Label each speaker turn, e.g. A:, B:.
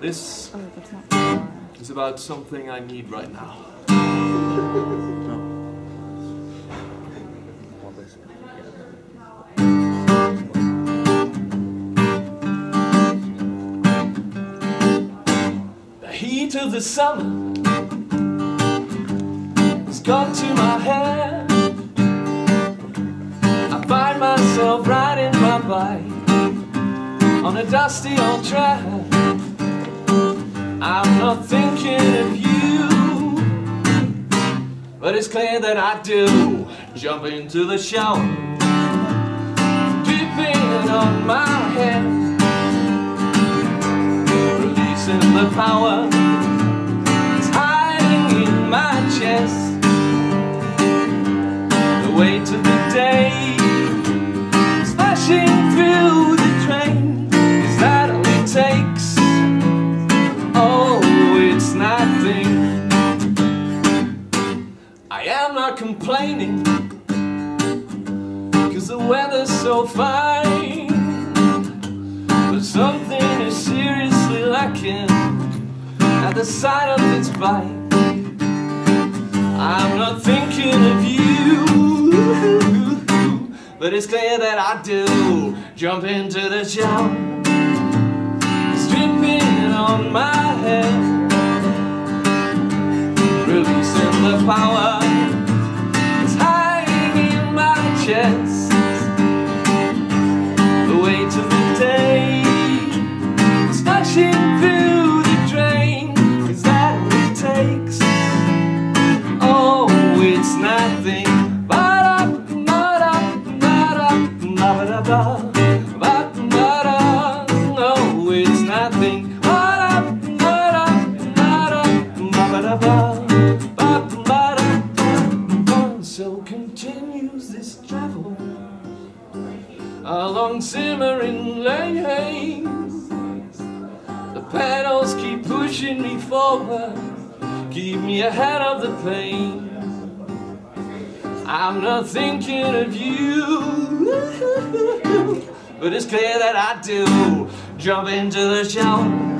A: This
B: Oh,
A: is about something I need right now. The heat of the summer has gone to my head. I find myself riding my bike on a dusty old track. I'm not thinking of you, but it's clear that I do. Jump into the shower, dripping on my head, releasing the power that's hiding in my chest. The weight of the day splashing through Not complaining, cause the weather's so fine. But something is seriously lacking at the sight of its bite. I'm not thinking of you, but it's clear that I do. Jump into the shower So continues this travel along simmering lanes. The pedals keep pushing me forward, keep me ahead of the pain. I'm not thinking of you, but it's clear that I do. Jump into the shower,